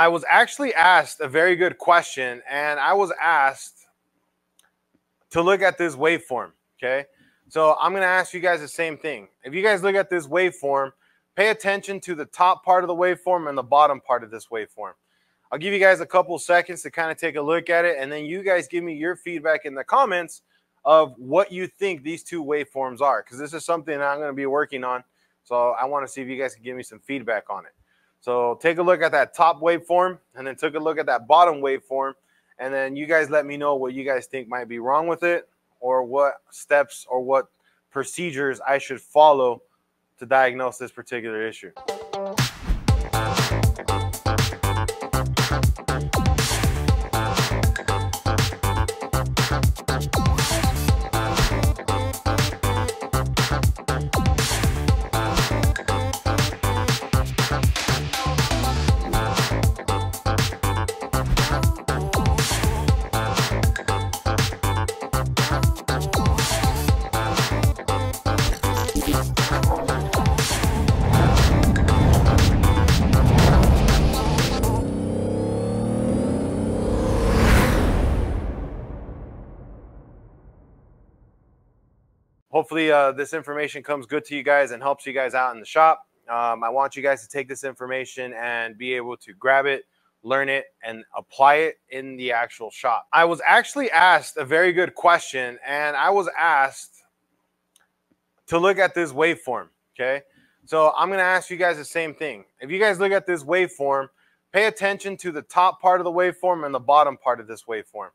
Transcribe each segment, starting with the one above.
I was actually asked a very good question, and I was asked to look at this waveform. Okay. So I'm going to ask you guys the same thing. If you guys look at this waveform, pay attention to the top part of the waveform and the bottom part of this waveform. I'll give you guys a couple seconds to kind of take a look at it, and then you guys give me your feedback in the comments of what you think these two waveforms are, because this is something I'm going to be working on. So I want to see if you guys can give me some feedback on it. So take a look at that top waveform and then take a look at that bottom waveform. And then you guys let me know what you guys think might be wrong with it or what steps or what procedures I should follow to diagnose this particular issue. Hopefully uh, this information comes good to you guys and helps you guys out in the shop. Um, I want you guys to take this information and be able to grab it, learn it, and apply it in the actual shop. I was actually asked a very good question, and I was asked to look at this waveform. Okay. So I'm going to ask you guys the same thing. If you guys look at this waveform, pay attention to the top part of the waveform and the bottom part of this waveform.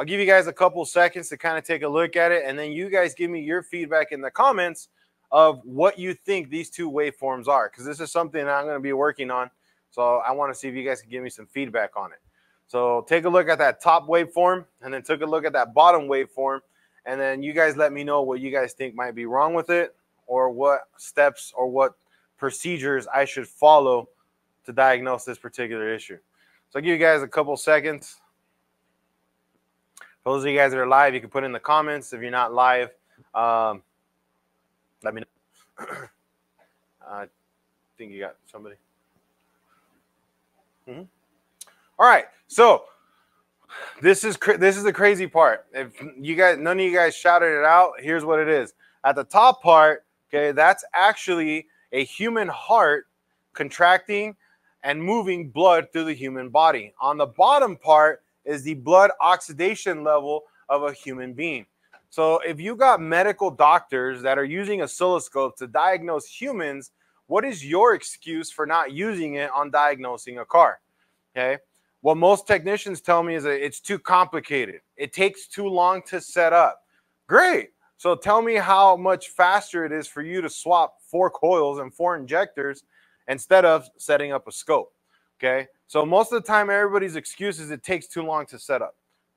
I'll give you guys a couple seconds to kind of take a look at it, and then you guys give me your feedback in the comments of what you think these two waveforms are, because this is something I'm going to be working on. So I want to see if you guys can give me some feedback on it. So take a look at that top waveform, and then take a look at that bottom waveform, and then you guys let me know what you guys think might be wrong with it, or what steps or what procedures I should follow to diagnose this particular issue. So I'll give you guys a couple seconds. For those of you guys that are live, you can put in the comments. If you're not live, um, let me know. I think you got somebody. Mm-hmm. All right, so this is this is the crazy part. If you guys, none of you guys shouted it out. Here's what it is. At the top part, okay, that's actually a human heart contracting and moving blood through the human body. On the bottom part is the blood oxidation level of a human being. So if you got medical doctors that are using oscilloscope to diagnose humans, what is your excuse for not using it on diagnosing a car? Okay. What most technicians tell me is that it's too complicated. It takes too long to set up. Great. So tell me how much faster it is for you to swap four coils and four injectors instead of setting up a scope. Okay. So most of the time, everybody's excuse is it takes too long to set up.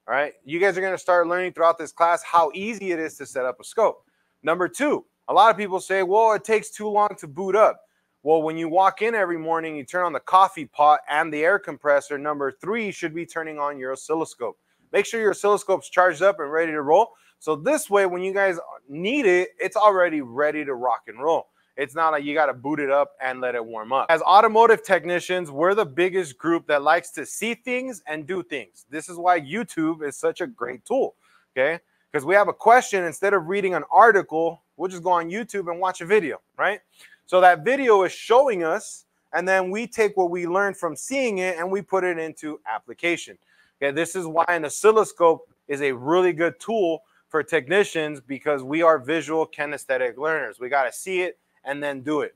All right. You guys are going to start learning throughout this class how easy it is to set up a scope. Number two, a lot of people say, well, it takes too long to boot up. Well, when you walk in every morning, you turn on the coffee pot and the air compressor. Number three should be turning on your oscilloscope. Make sure your oscilloscope's charged up and ready to roll. So this way, when you guys need it, it's already ready to rock and roll. It's not like you got to boot it up and let it warm up. As automotive technicians, we're the biggest group that likes to see things and do things. This is why YouTube is such a great tool. Okay. Because we have a question, instead of reading an article, we'll just go on YouTube and watch a video, right? So that video is showing us, and then we take what we learned from seeing it and we put it into application. Okay. This is why an oscilloscope is a really good tool for technicians because we are visual kinesthetic learners. We got to see it and then do it.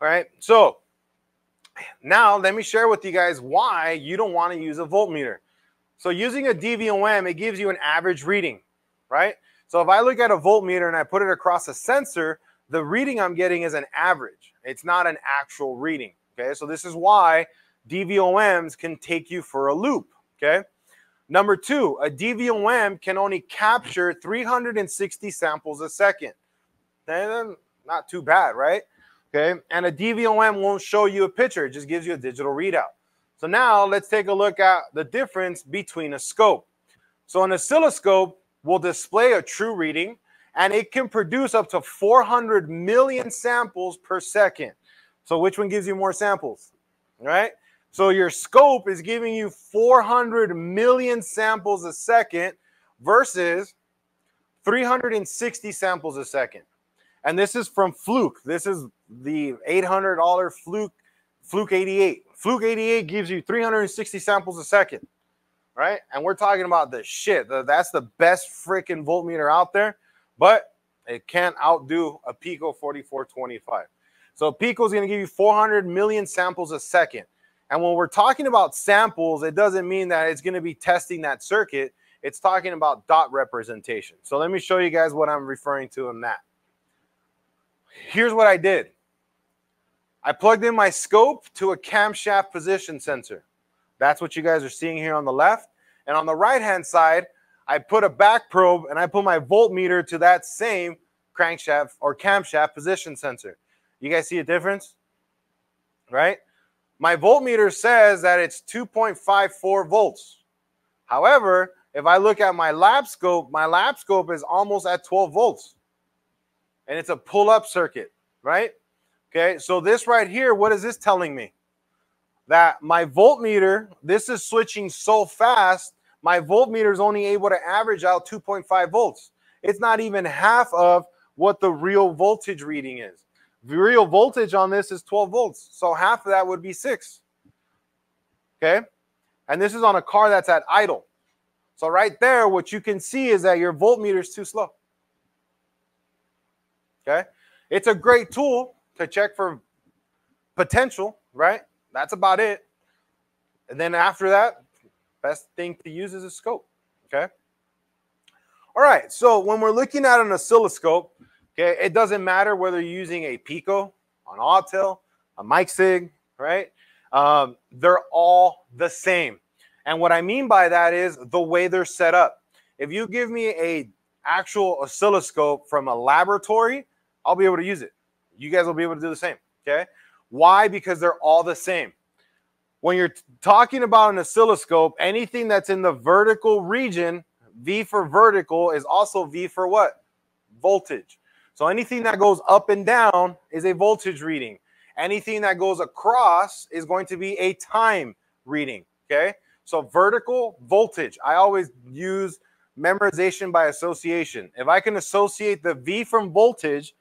All right. So now let me share with you guys why you don't want to use a voltmeter. So using a DVOM, it gives you an average reading, right? So if I look at a voltmeter and I put it across a sensor, the reading I'm getting is an average. It's not an actual reading. Okay. So this is why DVOMs can take you for a loop. Okay. Number two, a DVOM can only capture 360 samples a second. And not too bad, right? Okay. And a DVOM won't show you a picture, it just gives you a digital readout. So now let's take a look at the difference between a scope. So an oscilloscope will display a true reading and it can produce up to 400 million samples per second. So which one gives you more samples? Right? So your scope is giving you 400 million samples a second versus 360 samples a second. And this is from Fluke. This is the $800 Fluke Fluke 88. Fluke 88 gives you 360 samples a second, right? And we're talking about the shit. That's the best freaking voltmeter out there, but it can't outdo a Pico 4425. So Pico is going to give you 400 million samples a second. And when we're talking about samples, it doesn't mean that it's going to be testing that circuit. It's talking about dot representation. So let me show you guys what I'm referring to in that. Here's what I did. I plugged in my scope to a camshaft position sensor. That's what you guys are seeing here on the left. And on the right-hand side, I put a back probe and I put my voltmeter to that same crankshaft or camshaft position sensor. You guys see a difference? Right? My voltmeter says that it's 2.54 volts. However, if I look at my lab scope, my lab scope is almost at 12 volts. And it's a pull-up circuit, right? Okay, so this right here, what is this telling me? That my voltmeter, this is switching so fast, my voltmeter is only able to average out 2.5 volts. It's not even half of what the real voltage reading is. The real voltage on this is 12 volts. So half of that would be six. Okay. And this is on a car that's at idle. So right there, what you can see is that your voltmeter is too slow. Okay. It's a great tool to check for potential, right? That's about it. And then after that, best thing to use is a scope. Okay. All right. So when we're looking at an oscilloscope, Okay, it doesn't matter whether you're using a Pico, an Autel, a Micsig, right? Um, they're all the same. And what I mean by that is the way they're set up. If you give me a actual oscilloscope from a laboratory, I'll be able to use it. You guys will be able to do the same. Okay. Why? Because they're all the same. When you're talking about an oscilloscope, anything that's in the vertical region, V for vertical is also V for what? Voltage. So anything that goes up and down is a voltage reading. Anything that goes across is going to be a time reading. Okay. So vertical voltage. I always use memorization by association. If I can associate the V from voltage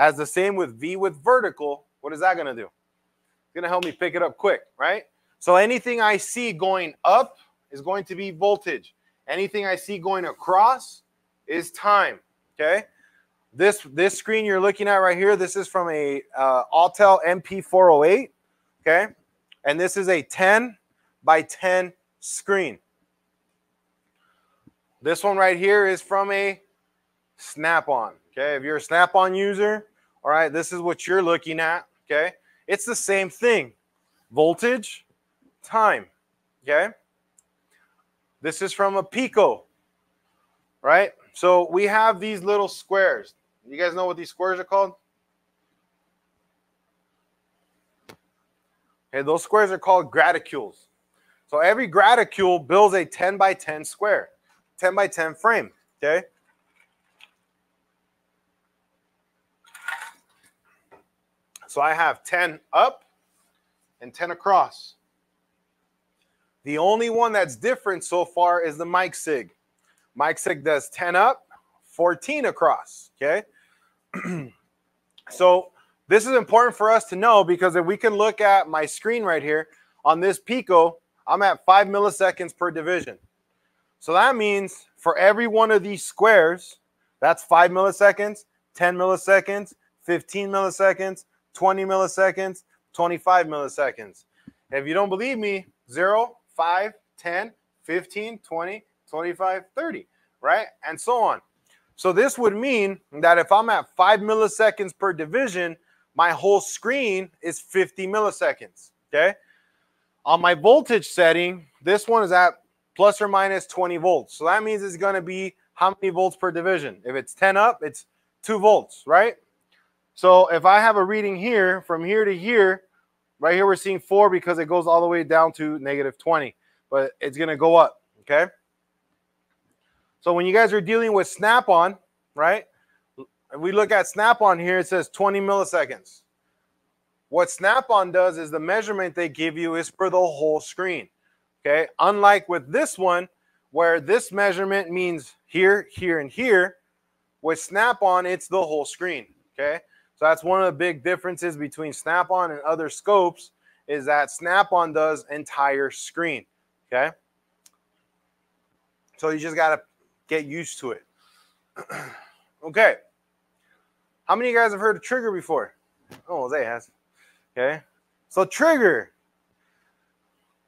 as the same with V with vertical, what is that going to do? It's going to help me pick it up quick, right? So anything I see going up is going to be voltage. Anything I see going across is time. Okay. This this screen you're looking at right here, this is from a uh, Autel MP408, okay? And this is a 10 by 10 screen. This one right here is from a Snap-on, okay? If you're a Snap-on user, all right, this is what you're looking at, okay? It's the same thing. Voltage, time, okay? This is from a Pico, right? So we have these little squares. You guys know what these squares are called? Okay, those squares are called graticules. So every graticule builds a 10 by 10 square, 10 by 10 frame. Okay. So I have 10 up and 10 across. The only one that's different so far is the Micsig. Mike Sig does 10 up, 14 across. Okay. so this is important for us to know because if we can look at my screen right here on this Pico, I'm at five milliseconds per division. So that means for every one of these squares, that's five milliseconds, 10 milliseconds, 15 milliseconds, 20 milliseconds, 25 milliseconds. If you don't believe me, 0, 5, 10, 15, 20, 25, 30, right? And so on. So this would mean that if I'm at five milliseconds per division, my whole screen is 50 milliseconds. Okay. On my voltage setting, this one is at plus or minus 20 volts. So that means it's going to be how many volts per division? If it's 10 up, it's two volts, right? So if I have a reading here from here to here, right here we're seeing four because it goes all the way down to negative 20, but it's going to go up. Okay. So when you guys are dealing with Snap-on, right? We look at Snap-on here, it says 20 milliseconds. What Snap-on does is the measurement they give you is for the whole screen. Okay. Unlike with this one, where this measurement means here, here, and here, with Snap-on, it's the whole screen. Okay. So that's one of the big differences between Snap-on and other scopes is that Snap-on does entire screen. Okay. So you just got to get used to it. okay. How many of you guys have heard of trigger before? Oh, Jose has. Okay. So trigger.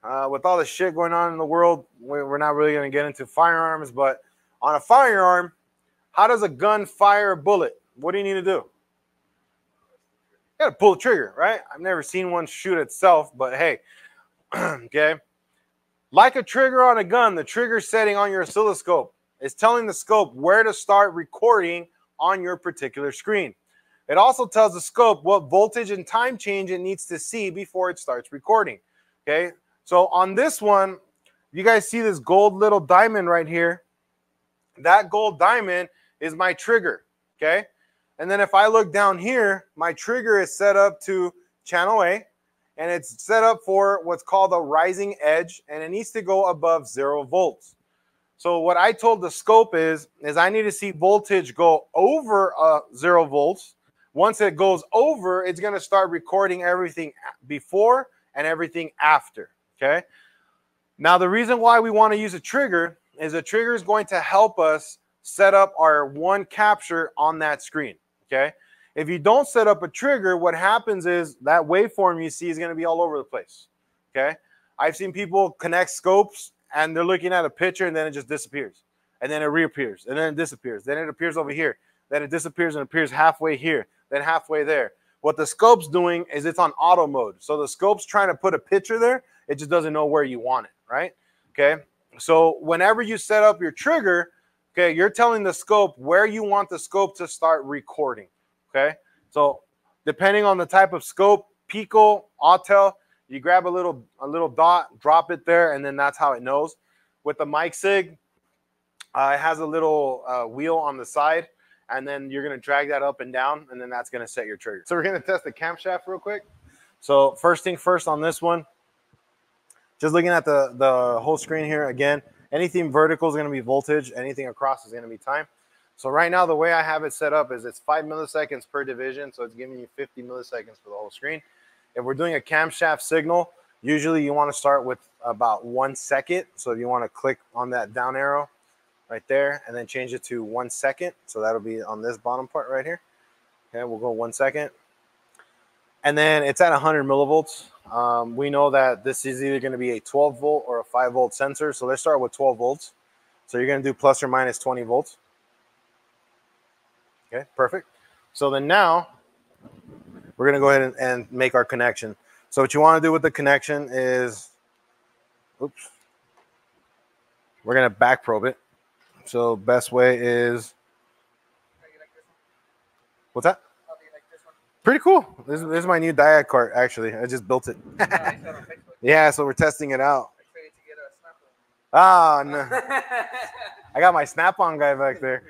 Uh, with all the shit going on in the world, we're not really going to get into firearms, but on a firearm, how does a gun fire a bullet? What do you need to do? Got to pull the trigger, right? I've never seen one shoot itself, but hey, okay. Like a trigger on a gun, the trigger setting on your oscilloscope is telling the scope where to start recording on your particular screen. It also tells the scope what voltage and time change it needs to see before it starts recording. Okay, so on this one, you guys see this gold little diamond right here. That gold diamond is my trigger. Okay, and then if I look down here, my trigger is set up to channel A and it's set up for what's called a rising edge and it needs to go above zero volts. So what I told the scope is, is I need to see voltage go over uh, zero volts. Once it goes over, it's going to start recording everything before and everything after. Okay. Now, the reason why we want to use a trigger is a trigger is going to help us set up our one capture on that screen. Okay. If you don't set up a trigger, what happens is that waveform you see is going to be all over the place. Okay. I've seen people connect scopes and they're looking at a picture and then it just disappears. And then it reappears and then it disappears. Then it appears over here. Then it disappears and appears halfway here, then halfway there. What the scope's doing is it's on auto mode. So the scope's trying to put a picture there. It just doesn't know where you want it, right? Okay. So whenever you set up your trigger, okay, you're telling the scope where you want the scope to start recording. Okay. So depending on the type of scope, Pico, Autel, you grab a little a little dot, drop it there, and then that's how it knows. With the Micsig, uh, it has a little uh, wheel on the side, and then you're gonna drag that up and down, and then that's gonna set your trigger. So we're gonna test the camshaft real quick. So first thing first on this one, just looking at the the whole screen here again. Anything vertical is gonna be voltage. Anything across is gonna be time. So right now, the way I have it set up is it's five milliseconds per division. So it's giving you 50 milliseconds for the whole screen. If we're doing a camshaft signal, usually you want to start with about one second. So if you want to click on that down arrow right there and then change it to one second. So that'll be on this bottom part right here. Okay, we'll go one second. And then it's at 100 millivolts. Um, we know that this is either going to be a 12 volt or a 5 volt sensor. So let's start with 12 volts. So you're going to do plus or minus 20 volts. Okay, perfect. So then now we're going to go ahead and, and, make our connection. So what you want to do with the connection is, oops, we're going to back probe it. So best way is, what's that? Pretty cool. This, this is my new diag cart, actually. I just built it. yeah, so we're testing it out. Ah, no. I got my snap-on guy back there.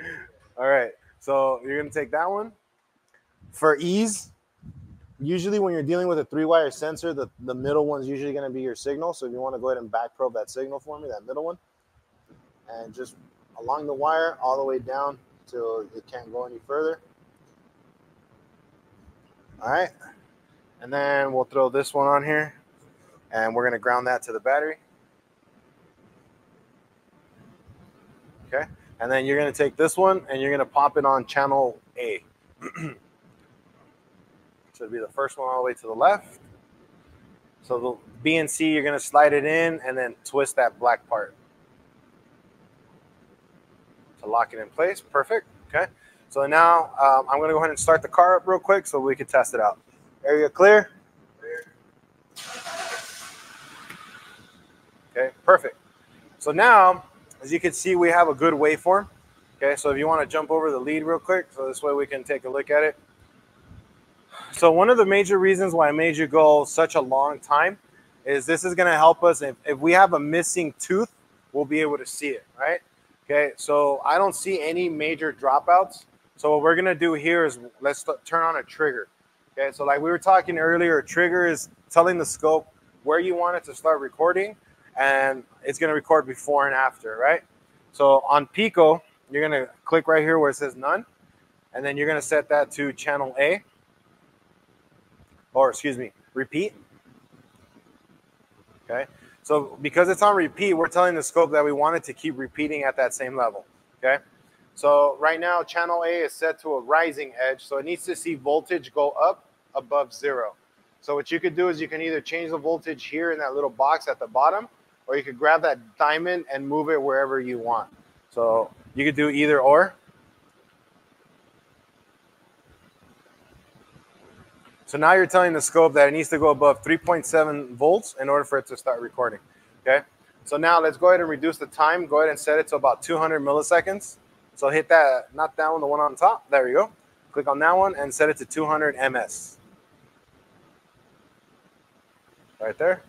All right. So you're going to take that one. For ease, usually when you're dealing with a three wire sensor, the, the middle one's usually going to be your signal. So if you want to go ahead and back probe that signal for me, that middle one, and just along the wire all the way down till it can't go any further. All right. And then we'll throw this one on here and we're going to ground that to the battery. Okay. And then you're going to take this one and you're going to pop it on channel A. So it'll be the first one all the way to the left. So the B and C, you're going to slide it in and then twist that black part to lock it in place. Perfect. Okay. So now um, I'm going to go ahead and start the car up real quick so we can test it out. Area clear? Okay, perfect. So now, as you can see, we have a good waveform. Okay, so if you want to jump over the lead real quick, so this way we can take a look at it. So one of the major reasons why I made you go such a long time is this is going to help us. If, if we have a missing tooth, we'll be able to see it, right? Okay, so I don't see any major dropouts. So what we're to do here is let's turn on a trigger. Okay, so like we were talking earlier, a trigger is telling the scope where you want it to start recording, and it's gonna record before and after, right? So on Pico, you're gonna click right here where it says none, and then you're gonna set that to channel A, or excuse me, repeat. Okay, so because it's on repeat, we're telling the scope that we want it to keep repeating at that same level. Okay, so right now channel A is set to a rising edge, so it needs to see voltage go up above zero. So what you could do is you can either change the voltage here in that little box at the bottom, or you could grab that diamond and move it wherever you want. So you could do either or. So now you're telling the scope that it needs to go above 3.7 volts in order for it to start recording. Okay. So now let's go ahead and reduce the time. Go ahead and set it to about 200 milliseconds. So hit that, not that one, the one on top. There you go. Click on that one and set it to 200 ms. Right there.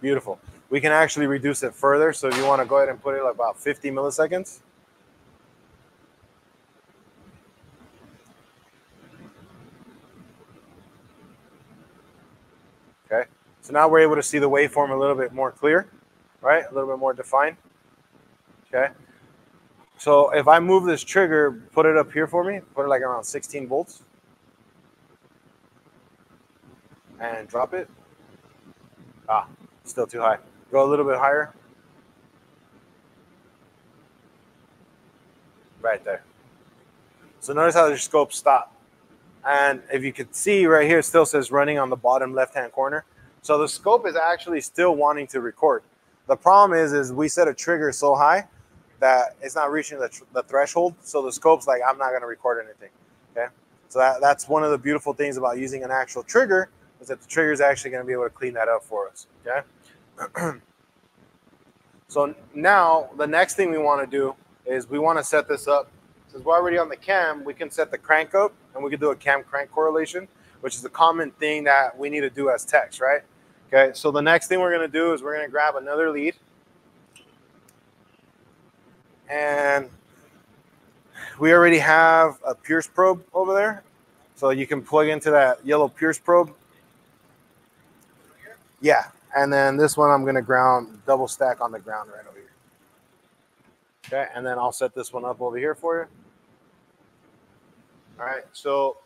Beautiful. We can actually reduce it further. So if you want to go ahead and put it about 50 milliseconds. Okay. So now we're able to see the waveform a little bit more clear, right? A little bit more defined. Okay. So if I move this trigger, put it up here for me, put it like around 16 volts. And drop it. Ah, still too high. Go a little bit higher. Right there. So notice how the scope stopped. And if you can see right here, it still says running on the bottom left-hand corner. So the scope is actually still wanting to record. The problem is, is we set a trigger so high that it's not reaching the, the threshold. So the scope's like, I'm not going to record anything. Okay. So that, that's one of the beautiful things about using an actual trigger is that the trigger is actually going to be able to clean that up for us. Okay. so now the next thing we want to do is we want to set this up. Since we're already on the cam, we can set the crank up and we can do a cam crank correlation, which is a common thing that we need to do as techs, right? Okay. So the next thing we're going to do is we're going to grab another lead and we already have a Pierce probe over there. So you can plug into that yellow Pierce probe. Yeah. And then this one I'm going to ground double stack on the ground right over here. Okay. And then I'll set this one up over here for you. All right. So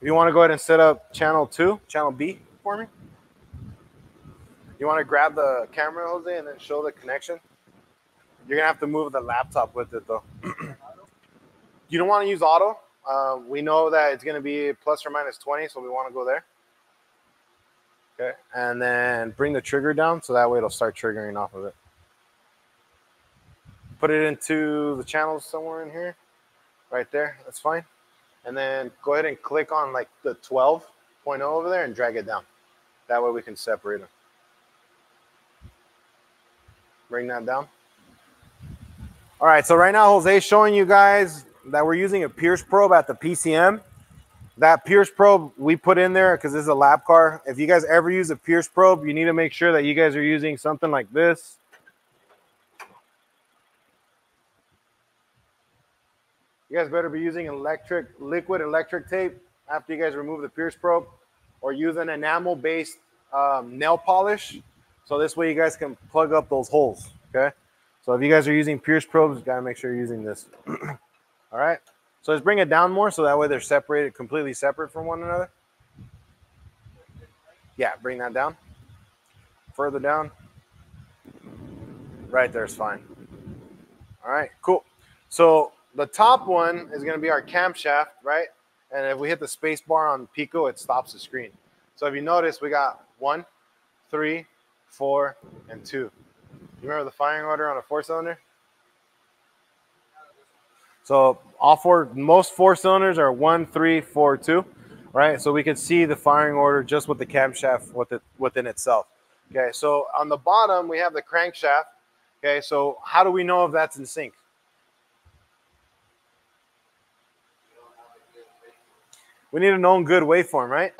if you want to go ahead and set up channel two, channel B for me. You want to grab the camera, Jose, and then show the connection. You're gonna have to move the laptop with it though. you don't want to use auto. Uh, we know that it's gonna be plus or minus 20, so we want to go there. Okay, and then bring the trigger down so that way it'll start triggering off of it. Put it into the channels somewhere in here, right there. That's fine. And then go ahead and click on like the 12.0 over there and drag it down. That way we can separate them. Bring that down. All right, so right now Jose is showing you guys that we're using a Pierce probe at the PCM. That Pierce probe we put in there because this is a lab car. If you guys ever use a Pierce probe, you need to make sure that you guys are using something like this. You guys better be using electric, liquid electric tape after you guys remove the Pierce probe or use an enamel-based um, nail polish. So this way you guys can plug up those holes, okay? So if you guys are using Pierce probes, you gotta make sure you're using this. All right. So let's bring it down more so that way they're separated, completely separate from one another. Yeah, bring that down. Further down. Right there's fine. All right, cool. So the top one is gonna be our camshaft, right? And if we hit the space bar on Pico, it stops the screen. So if you notice, we got one, three, four, and two. You remember the firing order on a four cylinder? So all four, most four cylinders are one, three, four, two, right? So we can see the firing order just with the camshaft with it, within itself. Okay, so on the bottom we have the crankshaft. Okay, so how do we know if that's in sync? We need a known good waveform, right?